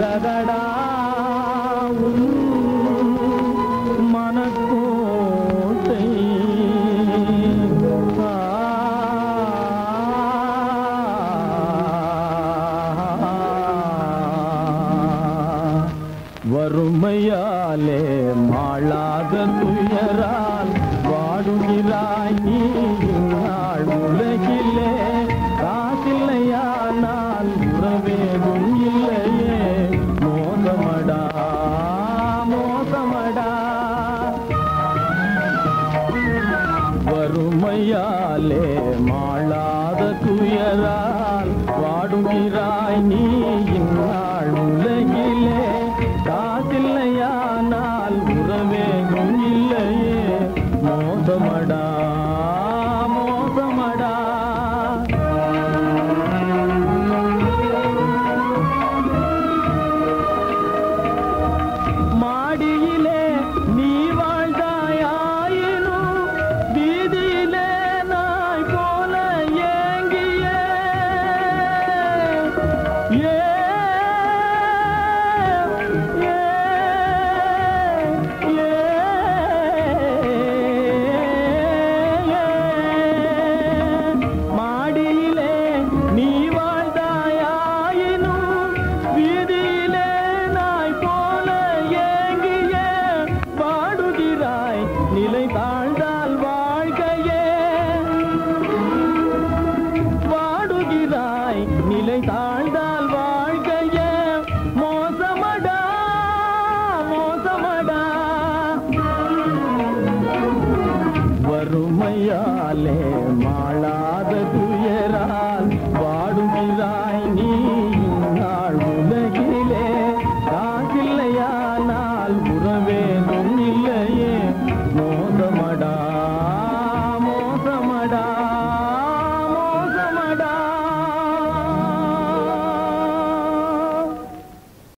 இதைந்ததடா மனக்கோட்டை வறுமையாலே மாளாத துயரால் வாடுகிறாய் நீ வறுமையாலே மாளாத துயரால் வாடுகிறாய் நீ இந்நாள் உலகிலே. காசில்லையானால் நிலை தாழ்ந்தால் வாழ்க்கைய மோசமடா மோசமடா. வறுமையாலே மாளா